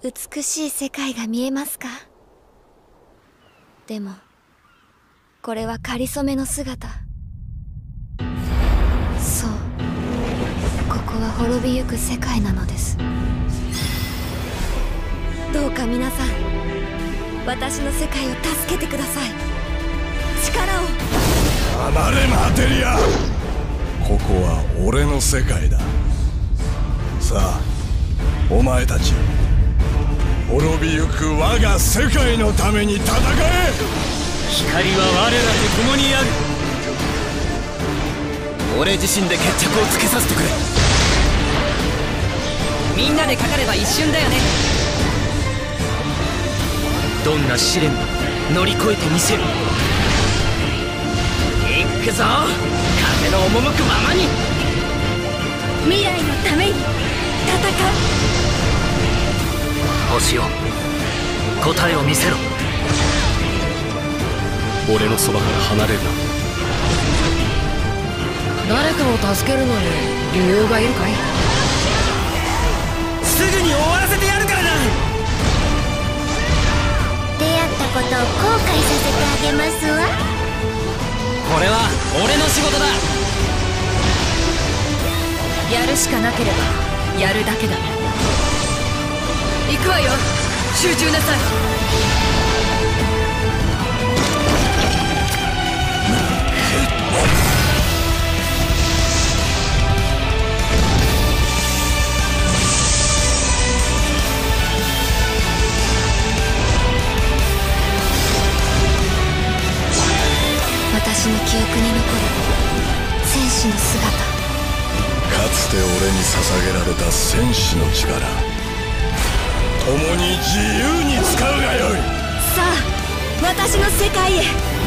美しい世界が見えますか？でもこれは仮初めの姿。そう。ここは滅びゆく世界なのです。どうか皆さん私の世界を助けてください。力を。黙れマテリアここは俺の世界だ。さあお前たち。滅びゆく我が世界のために戦え。光は我らと共にある。俺自身で決着をつけさせてくれ。みんなでかかれば一瞬だよね。どんな試練も乗り越えてみせる。行くぞ。風の赴くままに。未来のために戦う星よ答えを見せろ。俺のそばから離れるな。誰かを助けるのに理由がいるかい？すぐに終わらせてやるからな！出会ったことを後悔させてあげますわ。これは俺の仕事だ。やるしかなければやるだけだ行くわよ。集中なさい。私の記憶に残る戦士の姿。かつて俺に捧げられた戦士の力共に自由に使うがよい。さあ私の世界へ。